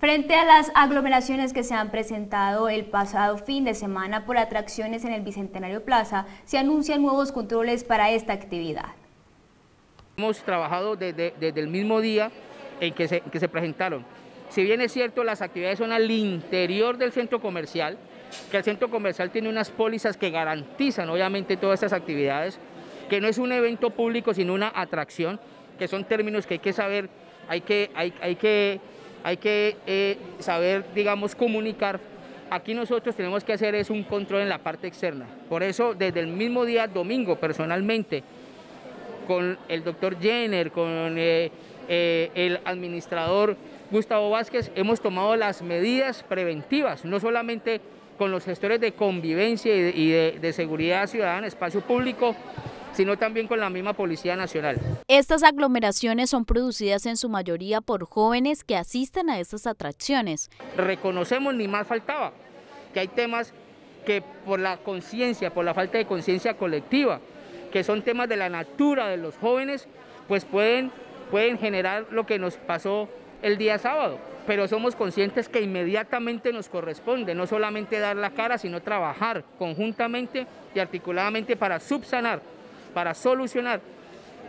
Frente a las aglomeraciones que se han presentado el pasado fin de semana por atracciones en el Bicentenario Plaza, se anuncian nuevos controles para esta actividad. Hemos trabajado desde, el mismo día en que, se, que se presentaron. Si bien es cierto, las actividades son al interior del centro comercial, que el centro comercial tiene unas pólizas que garantizan obviamente todas estas actividades, que no es un evento público sino una atracción, que son términos que hay que saber, hay que, hay, hay que hay que eh, saber, digamos, comunicar. Aquí nosotros tenemos que hacer es un control en la parte externa. Por eso, desde el mismo día domingo, personalmente, con el doctor Jenner, con eh, eh, el administrador Gustavo Vázquez, hemos tomado las medidas preventivas, no solamente con los gestores de convivencia y de seguridad ciudadana, espacio público, sino también con la misma Policía Nacional. Estas aglomeraciones son producidas en su mayoría por jóvenes que asisten a estas atracciones. Reconocemos, ni más faltaba, que hay temas que por la conciencia, por la falta de conciencia colectiva, que son temas de la natura de los jóvenes, pues pueden, pueden generar lo que nos pasó el día sábado. Pero somos conscientes que inmediatamente nos corresponde no solamente dar la cara, sino trabajar conjuntamente y articuladamente para subsanar para solucionar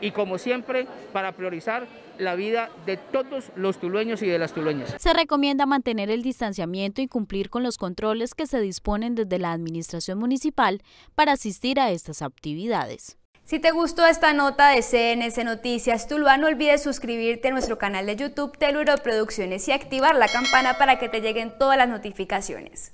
y como siempre para priorizar la vida de todos los tulueños y de las tulueñas. Se recomienda mantener el distanciamiento y cumplir con los controles que se disponen desde la administración municipal para asistir a estas actividades. Si te gustó esta nota de CNS Noticias Tuluá, no olvides suscribirte a nuestro canal de YouTube Teluro Producciones y activar la campana para que te lleguen todas las notificaciones.